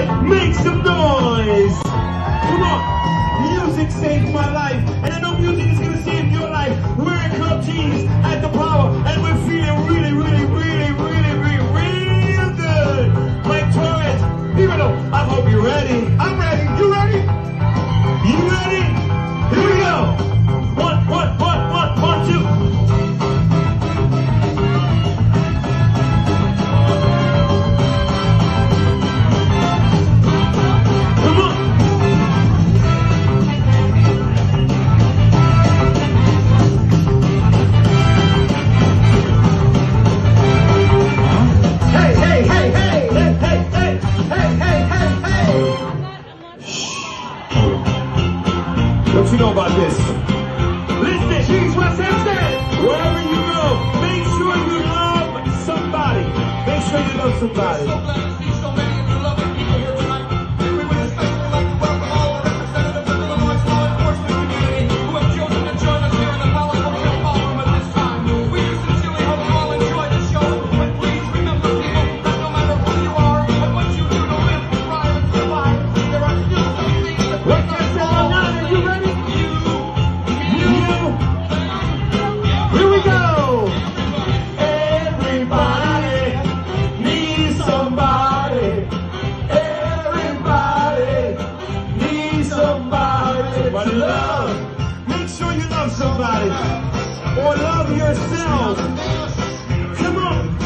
tonight, make some noise. Come on. Music saved my life. And I know music is going to save your life. We're in Club G's at the Power. And we're feeling really, really, really, really, really, real good. Mike Torres. People know, I hope you're ready. I'm ready? You know about this? Listen, G's West Hampton. Wherever you go, make sure you love somebody. Make sure you love somebody. Or love yourself. Come on.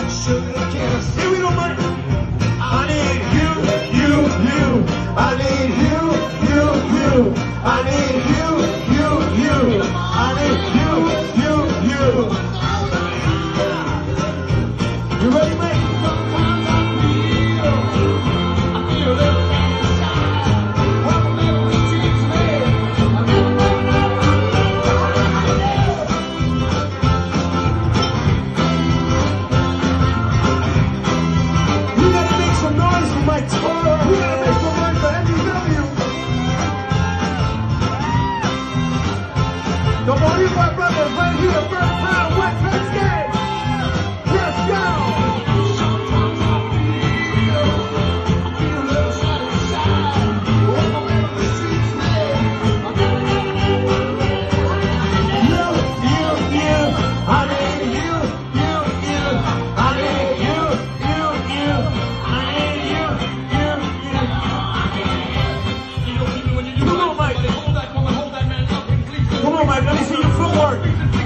Here we go, Mike. I need you, you, you. I need you, you, you. I need you, you, you. I need you, you, you. You my time. For. Don't worry, my brother, right here, right now, what's next? work.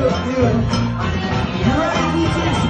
do, I do. You're.